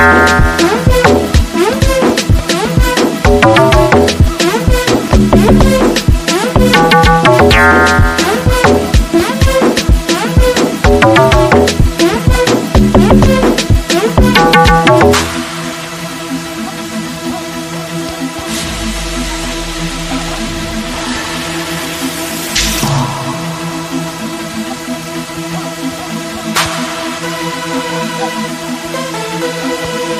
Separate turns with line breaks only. Música Thank you.